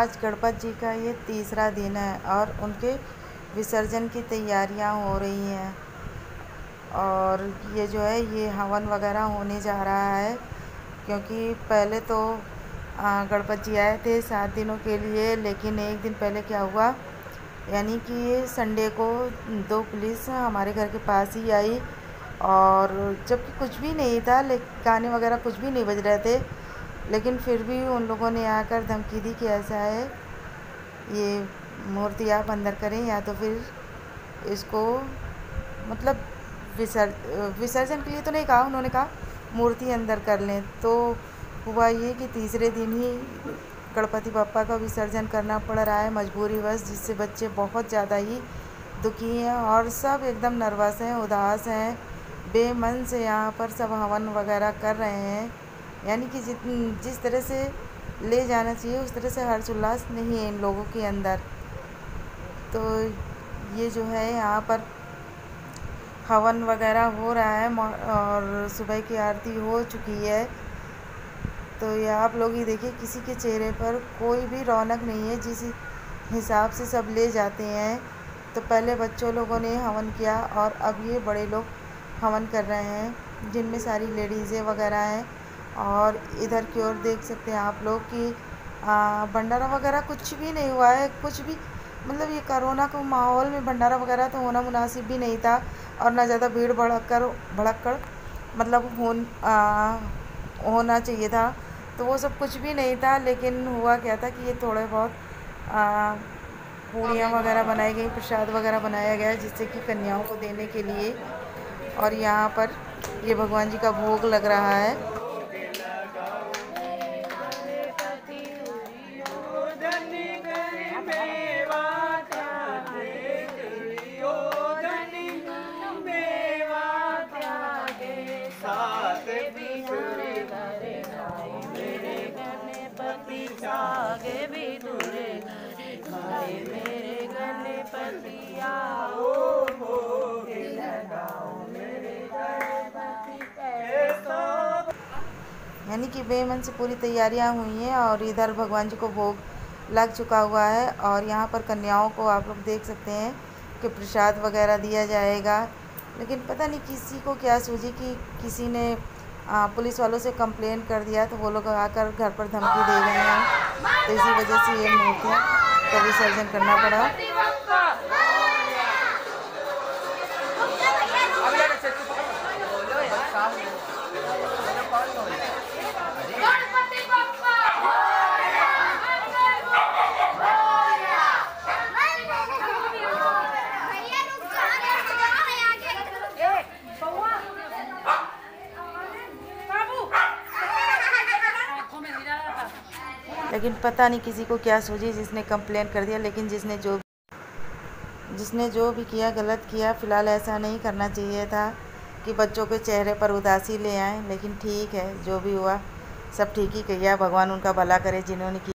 आज गणपत जी का ये तीसरा दिन है और उनके विसर्जन की तैयारियाँ हो रही हैं। और ये जो है, ये हवन वगैरह होने जा रहा है, क्योंकि पहले तो गणपत जी आए थे सात दिनों के लिए, लेकिन एक दिन पहले क्या हुआ, यानी कि संडे को दो पुलिस हमारे घर के पास ही आई और जबकि कुछ भी नहीं था गाने वगैरह कुछ भी नहीं बज रहे थे लेकिन फिर भी उन लोगों ने आकर धमकी दी कि ऐसा है, ये मूर्ति आप अंदर करें या तो फिर इसको मतलब विसर्, विसर्जन के लिए तो नहीं कहा, उन्होंने कहा मूर्ति अंदर कर लें। तो हुआ ये कि तीसरे दिन ही गणपति बप्पा का विसर्जन करना पड़ रहा है मजबूरी बस, जिससे बच्चे बहुत ज़्यादा ही दुखी हैं और सब एकदम नर्वस हैं, उदास हैं, बेमन से यहाँ पर सब हवन वगैरह कर रहे हैं। यानी कि जित जिस तरह से ले जाना चाहिए, उस तरह से हर्ष उल्लास नहीं है इन लोगों के अंदर। तो ये जो है यहाँ पर हवन वगैरह हो रहा है और सुबह की आरती हो चुकी है। तो ये आप लोग ही देखिए, किसी के चेहरे पर कोई भी रौनक नहीं है, जिस हिसाब से सब ले जाते हैं। तो पहले बच्चों लोगों ने हवन किया, और अब ये बड़े लोग हवन कर रहे हैं, जिनमें सारी लेडीज़ें वगैरह हैं। और इधर की ओर देख सकते हैं आप लोग कि भंडारा वगैरह कुछ भी नहीं हुआ है, कुछ भी मतलब ये कोरोना के माहौल में भंडारा वगैरह तो होना मुनासिब भी नहीं था और ना ज़्यादा भीड़ भड़क कर भड़क कर मतलब हो होना चाहिए था तो वो सब कुछ भी नहीं था, लेकिन हुआ क्या था कि ये थोड़े बहुत पूड़ियाँ वगैरह बनाई गई, प्रसाद वगैरह बनाया गया जिससे कि कन्याओं को देने के लिए, और यहाँ पर ये भगवान जी का भोग लग रहा है। मेरे गले पतिया यानी कि बेमन से पूरी तैयारियाँ हुई हैं और इधर भगवान जी को भोग लग चुका हुआ है और यहाँ पर कन्याओं को आप लोग देख सकते हैं कि प्रसाद वगैरह दिया जाएगा। लेकिन पता नहीं किसी को क्या सूझी कि किसी ने पुलिस वालों से कंप्लेन कर दिया तो वो लोग आकर घर पर धमकी दे गए हैं। तो इसी वजह से ये मूर्ति का विसर्जन करना पड़ा। लेकिन पता नहीं किसी को क्या सूझी जिसने कंप्लेन कर दिया, लेकिन जिसने जो जिसने जो भी किया, गलत किया, फ़िलहाल ऐसा नहीं करना चाहिए था कि बच्चों के चेहरे पर उदासी ले आए। लेकिन ठीक है, जो भी हुआ, सब ठीक ही किया भगवान उनका भला करे, जिन्होंने